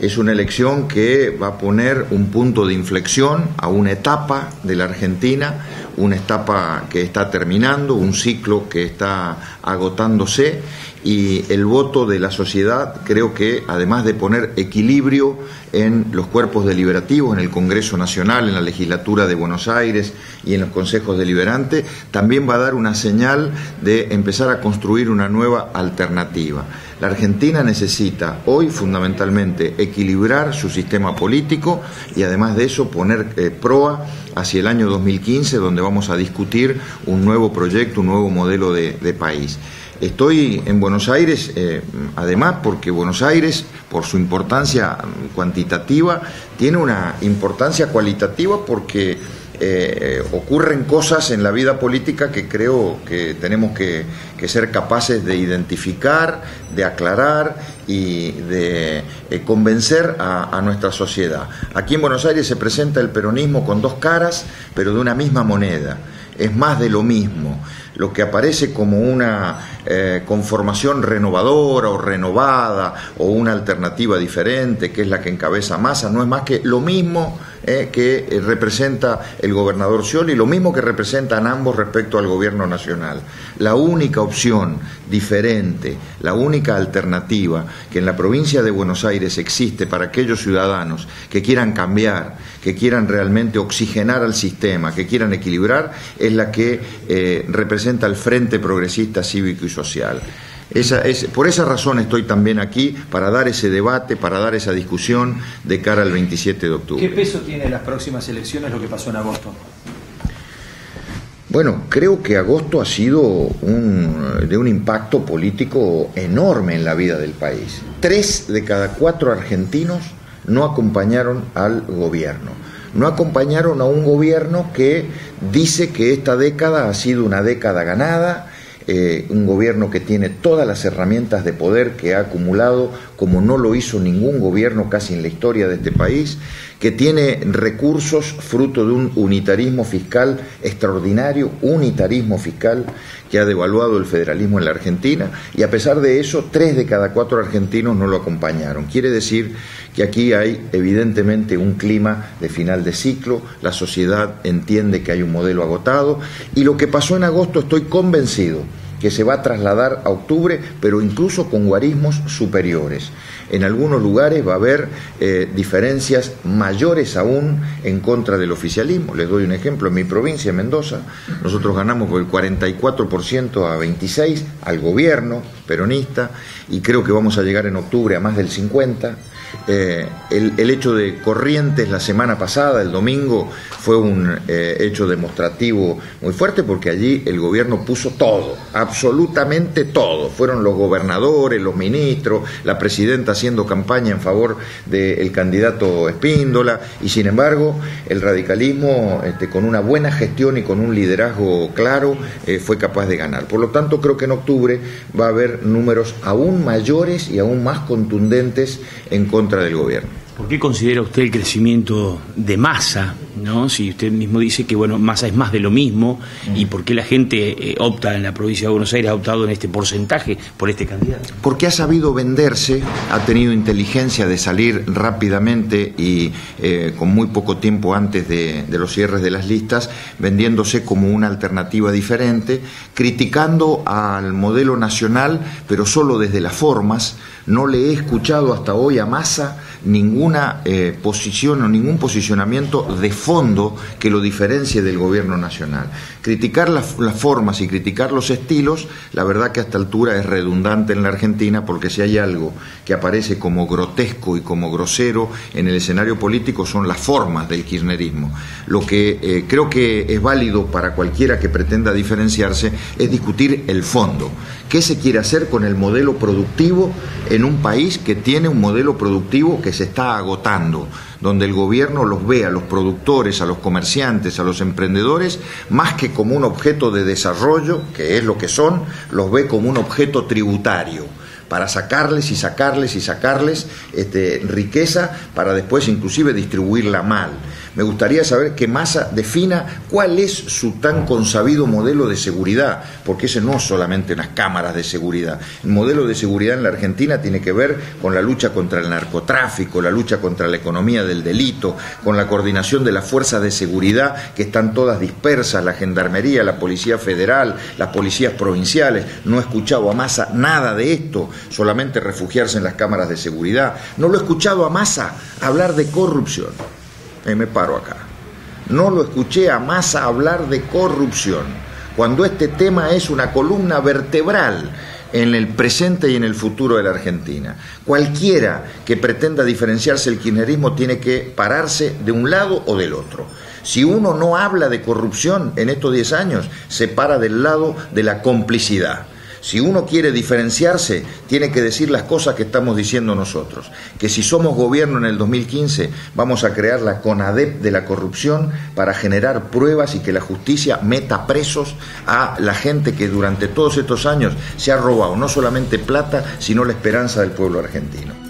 Es una elección que va a poner un punto de inflexión a una etapa de la Argentina, una etapa que está terminando, un ciclo que está agotándose y el voto de la sociedad creo que además de poner equilibrio en los cuerpos deliberativos, en el Congreso Nacional, en la legislatura de Buenos Aires y en los consejos deliberantes, también va a dar una señal de empezar a construir una nueva alternativa. La Argentina necesita hoy fundamentalmente equilibrar su sistema político y además de eso poner eh, proa hacia el año 2015 donde vamos a discutir un nuevo proyecto, un nuevo modelo de país. Estoy en Buenos Aires, eh, además, porque Buenos Aires, por su importancia cuantitativa, tiene una importancia cualitativa porque eh, ocurren cosas en la vida política que creo que tenemos que, ser capaces de identificar, de aclarar y de eh, convencer a, nuestra sociedad. Aquí en Buenos Aires se presenta el peronismo con dos caras, pero de una misma moneda. Es más de lo mismo lo que aparece como una eh, conformación renovadora o renovada o una alternativa diferente, que es la que encabeza Massa, no es más que lo mismo eh, que eh, representa el gobernador Scioli, lo mismo que representan ambos respecto al gobierno nacional. La única opción diferente, la única alternativa que en la provincia de Buenos Aires existe para aquellos ciudadanos que quieran cambiar, que quieran realmente oxigenar al sistema, que quieran equilibrar, es la que representa al Frente Progresista Cívico y Social. Esa, es, por esa razón estoy también aquí, para dar ese debate, para dar esa discusión de cara al 27 de octubre. ¿Qué peso tiene las próximas elecciones lo que pasó en agosto? Bueno, creo que agosto ha sido un, de un impacto político enorme en la vida del país. Tres de cada cuatro argentinos no acompañaron al gobierno no acompañaron a un gobierno que dice que esta década ha sido una década ganada, eh, un gobierno que tiene todas las herramientas de poder que ha acumulado, como no lo hizo ningún gobierno casi en la historia de este país, que tiene recursos fruto de un unitarismo fiscal extraordinario, unitarismo fiscal que ha devaluado el federalismo en la Argentina, y a pesar de eso, tres de cada cuatro argentinos no lo acompañaron. Quiere decir que aquí hay evidentemente un clima de final de ciclo, la sociedad entiende que hay un modelo agotado, y lo que pasó en agosto estoy convencido que se va a trasladar a octubre, pero incluso con guarismos superiores. En algunos lugares va a haber eh, diferencias mayores aún en contra del oficialismo. Les doy un ejemplo, en mi provincia, Mendoza, nosotros ganamos por el 44% a 26% al gobierno peronista y creo que vamos a llegar en octubre a más del 50%. Eh, el, hecho de Corrientes la semana pasada, el domingo, fue un eh, hecho demostrativo muy fuerte porque allí el gobierno puso todo, absolutamente todo. Fueron los gobernadores, los ministros, la presidenta haciendo campaña en favor del candidato Espíndola y sin embargo el radicalismo este, con una buena gestión y con un liderazgo claro eh, fue capaz de ganar. Por lo tanto creo que en octubre va a haber números aún mayores y aún más contundentes en contra del gobierno. ¿Por qué considera usted el crecimiento de masa? ¿no? Si usted mismo dice que bueno, masa es más de lo mismo, ¿y por qué la gente eh, opta en la provincia de Buenos Aires, ha optado en este porcentaje por este candidato? Porque ha sabido venderse, ha tenido inteligencia de salir rápidamente y eh, con muy poco tiempo antes de, de los cierres de las listas, vendiéndose como una alternativa diferente, criticando al modelo nacional, pero solo desde las formas. No le he escuchado hasta hoy a Massa ninguna eh, posición o ningún posicionamiento de fondo que lo diferencie del gobierno nacional. Criticar las, formas y criticar los estilos, la verdad que a esta altura es redundante en la Argentina porque si hay algo que aparece como grotesco y como grosero en el escenario político son las formas del kirchnerismo. Lo que eh, creo que es válido para cualquiera que pretenda diferenciarse es discutir el fondo. ¿Qué se quiere hacer con el modelo productivo en un país que tiene un modelo productivo que se está agotando? donde el gobierno los ve a los productores, a los comerciantes, a los emprendedores, más que como un objeto de desarrollo, que es lo que son, los ve como un objeto tributario para sacarles y sacarles y sacarles este, riqueza para después inclusive distribuirla mal. Me gustaría saber que Massa defina cuál es su tan consabido modelo de seguridad, porque ese no es solamente unas cámaras de seguridad. El modelo de seguridad en la Argentina tiene que ver con la lucha contra el narcotráfico, la lucha contra la economía del delito, con la coordinación de las fuerzas de seguridad que están todas dispersas, la gendarmería, la policía federal, las policías provinciales. No he escuchado a Massa nada de esto, solamente refugiarse en las cámaras de seguridad. No lo he escuchado a Massa hablar de corrupción. Ahí me paro acá. No lo escuché a Massa hablar de corrupción, cuando este tema es una columna vertebral en el presente y en el futuro de la Argentina. Cualquiera que pretenda diferenciarse el kirchnerismo tiene que pararse de un lado o del otro. Si uno no habla de corrupción en estos 10 años, se para del lado de la complicidad. Si uno quiere diferenciarse, tiene que decir las cosas que estamos diciendo nosotros. Que si somos gobierno en el 2015, vamos a crear la CONADEP de la corrupción para generar pruebas y que la justicia meta presos a la gente que durante todos estos años se ha robado no solamente plata, sino la esperanza del pueblo argentino.